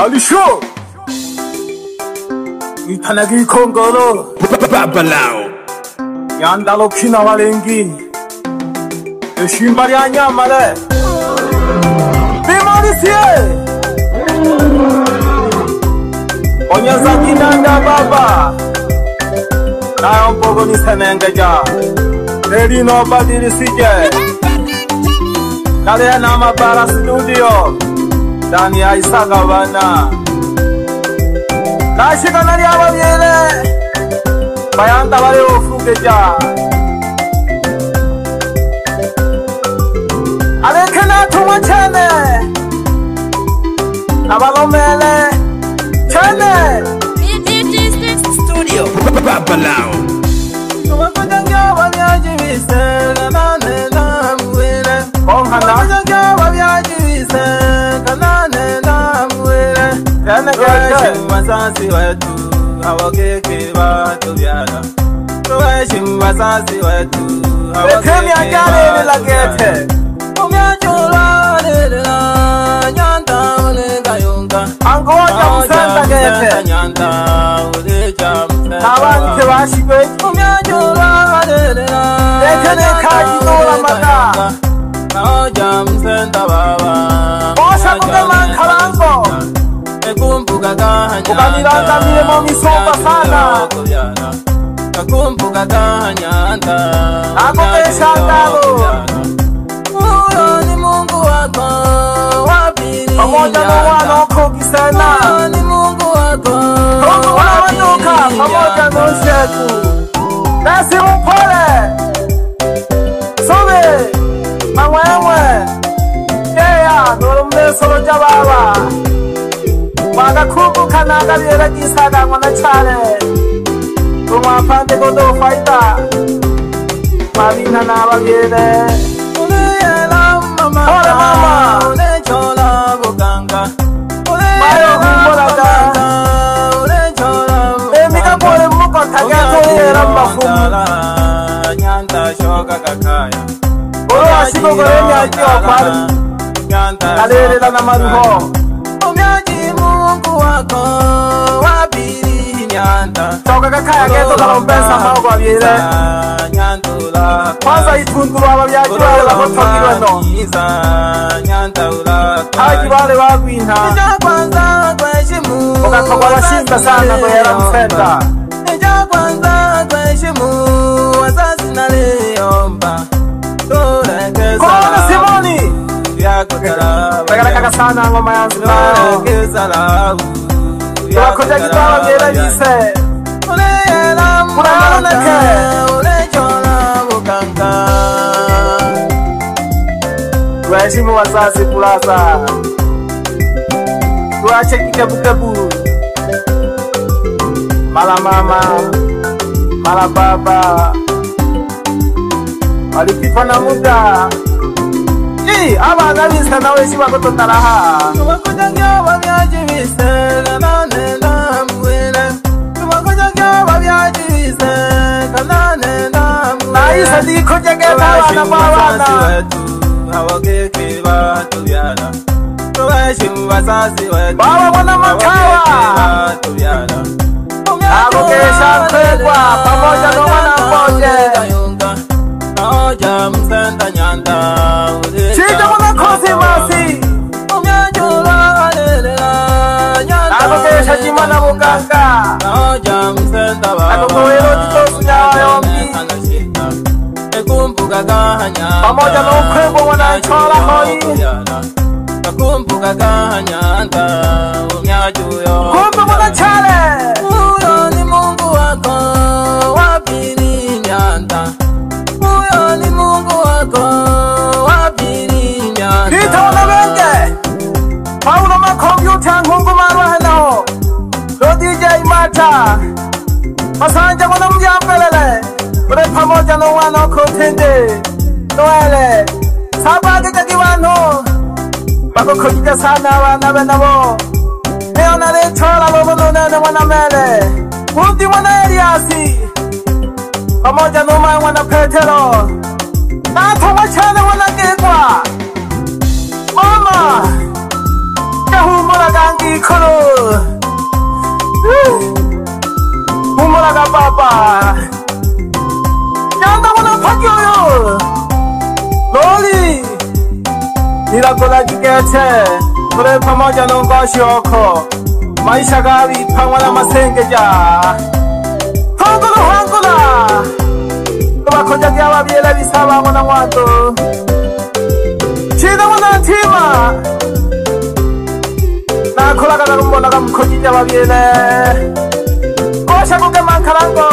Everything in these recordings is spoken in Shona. Alişo! Itanagi Kongolo! Babalao! Yandalo Kinavalengi! Eşim bari var yan yanmalı! Bimarisiye! Onyazaki Nanda Baba! Nayon Bogoni Senengeca! Erino Badirisiye! Kaleye Nama Bara Studio! dani aisaka vana kasikanani ava vyele vayanta vale ofukeja aleke natumwa chene na valomele chene Babalao. vasasi vatu avakeke vatoviana vaeshimu vasasi vatu aekemiakalelelakete umyacholalelela nyanda ulengayunga angoja msenzakete nyanda ulija avanke vashikwe umyacholalelela ekenekajinola mata aoja msenda vavaa ukaganya ukanirangamiye mu misumba sana kakumba ukaganyanda akupesha ngabo uyo ni Mungu wako wa pili pamoja na wana wako kisana ni Mungu wako unaondoka pamoja na usiku basi mpole sobe mawewe yeah, nolumnesolo jababa akakhubuka nakaviyelakisa kan'we na chale kun'wafandekoto fayita mavina na vaviyele Nyanta shoka kakaya. Oh, I see the girl in the yard. Nyanta shoka kakaya. Nyanta shoka kakaya mako wabiri nyanda toka kakaya keto kala mpesa mao kwa vile nyandula kwanza itundu wawa vya kiwale la koto kiwe no kisa nyandula kaya kiwale wa kuina nja kwanza kwe shimu uka toka wa shinta sana kwa hera mfenda nja kwanza kwe shimu wazazi na leomba Simoni! Yeah, good. I got a sana, my man's yakoja kitaba mera nise ureyera muraka urejona bukanka rwaji mu wasazi plaza rwache kikabukabu mala mama mala baba alipipa na muda abana bisa nawe sibakototara hahanayise ndikujege nabana babana bababona makawaakugesha kwegwa pamoja nomwana mmoje musenda nyanda cije mudakozi masi unyanyula arerera nyandaagokesha jima na buganga noja musenda pamoja na ukwimbu munaicolahoi kakumbuka gahanyanda unyajuyo kumbu munachale Pasanja kwa namu ya pelele Ure pamoja no wano kutende noale, Saba kika kiwano bago kujika sana wana benabo Leo na lechora bobo nunene wana mele Mundi wana Eliasi Pamoja no mai wana Petero Nato wachane wana kikwa Mama Yahu mura gangi kuru Woo! kumala ka papa nyanda bona phakyoyo loli ila kola kikete kore pamoja no mbashi oko maisha gari pangwala masenge ja hongolo hongola kwa konja kia wabiela visaba wana wato chida wana tima na kola kada kumbona kamkoji ja wabiela xa ku ke makhalango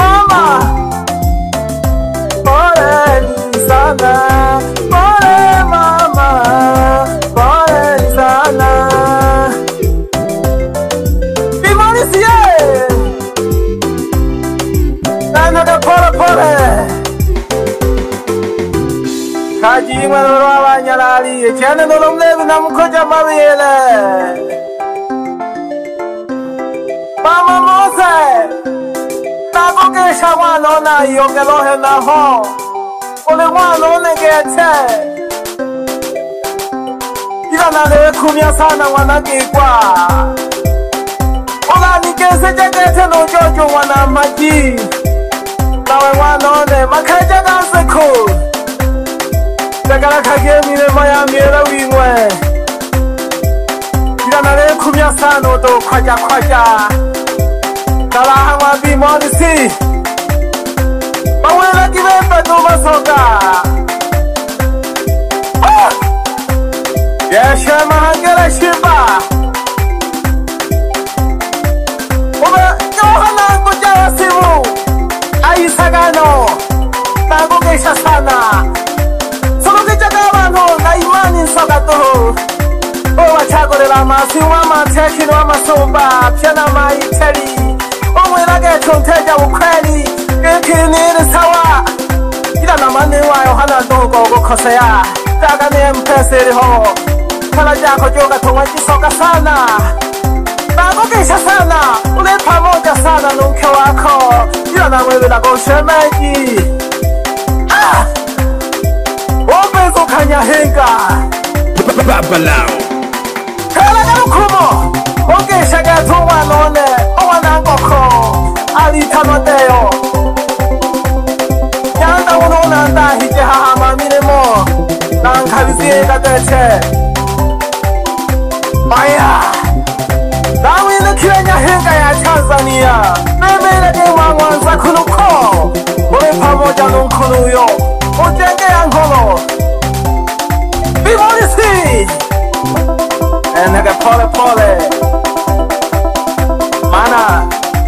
mama pole lisana pole mama pole lisana imonisiye nana de pole pole kajimwe lolo abanyalali ecyane lolo mlebi namukoja mabiyele Mama Mose, nako ke sa ngwana o na yokelo he na ho, o le ngwana o ne ke tse. Ila na le kumya sana ngwana ke kwa. O la ni ke se je ke tse no jo jo ngwana maji. Na we ngwana o ne makhaja ka se kho. Jaka la kake mi le maya mi era wingwe. Ila na le kumya sana o to kwaja kwaja. Ila na le kumya sana o to kwaja kwaja kabahangwa bimorisi bawelaki bembatu basoka ah! yeshe mahangele shimba ube nyoho nangu jayasibu ayisagano nangu geisha sana sulukijaka abantu ngayimani nsoka tuhu owachagorela masi wamatekini wamasumba pyena maiteli 为那个从天降我快递，跟天你的差哇，你那那么的话，有很难度过我考试呀，这个你不怕死的吼，看那家伙就个同我一说个啥呐，哪个给下啥呐，我来怕我家啥呐，弄去我考，你那那为为那个学美女，啊，我被做看见黑个，巴巴巴巴佬。ritanoteo yanda unonandahite hahamamilemo nankavisiendatece maya dawinukilenya henga ya tanzania nemelege mwamwanza khunukho ule pamoja nunkhuluyo utenge ya ngolo vimolisi enege polepole pole.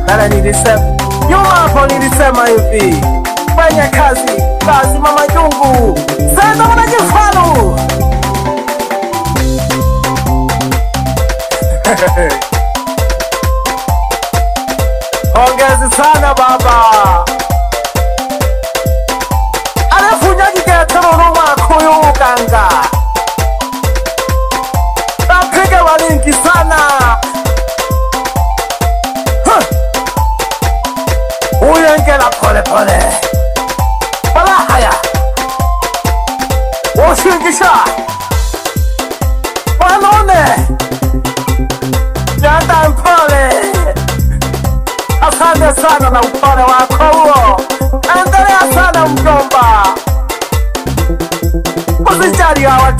dada nilisema nyuma hapo nilisema hivi Banya kazi lazima majungu sasa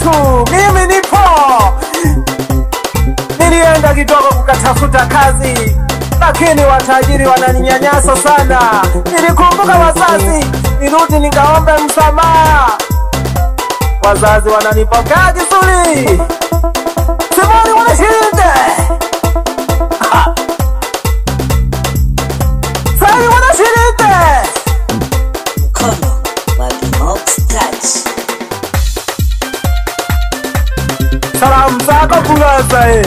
tu, mimi nipo. Nilienda kidogo kukatafuta kazi, lakini watajiri wananinyanyasa sana. Nilikumbuka wazazi, nirudi nikaombe msamaha. Wazazi wananipokaa vizuri. ko kubaza e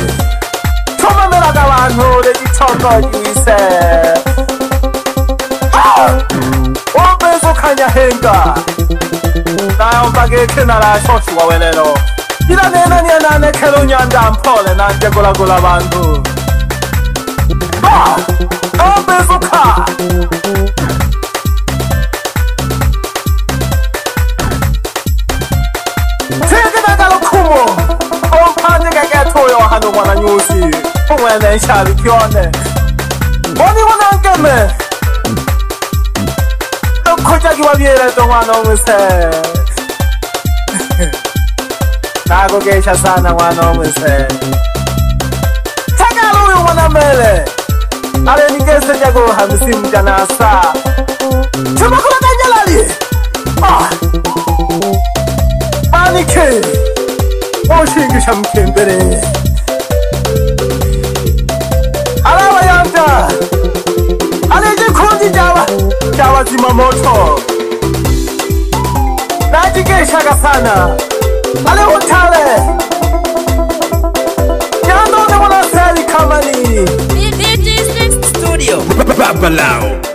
tumemeraga abantu reditongonyise umbeze ukanyahenga nayombageke narashoshiwawelelo iranenanie nanekele unyandampole nanjegolagola abantu umbeze ukanya kwana nyusi un'wene nxavi khyone voni vona nkeme ukhotaki wa vuyeleto n'wana wa n'wise nako ke xa sana n'wana wa n'wise thakaluyi n'wana mele aleni nge seteku hamisimtanasa thimakulakanyalali vanike ah. oxingi xa mkhimbireni tima motho nati ke shakaphana ale othale yanto nemolaseli company ibdstudio babalao